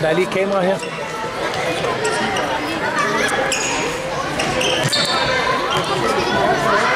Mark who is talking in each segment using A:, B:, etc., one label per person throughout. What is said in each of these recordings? A: Der er lige et kamera her. Thank you.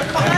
B: Yeah.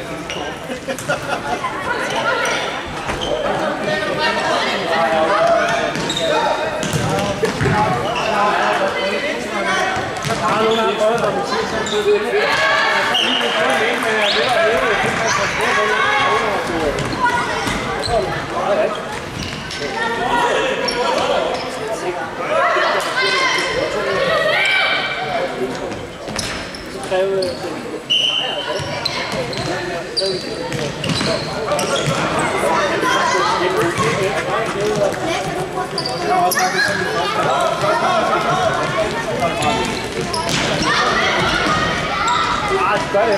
B: 아, 너무 아파요. 나 미치겠어.
C: Ah, espera aí, né?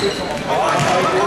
B: 就是我们。好啊，好啊。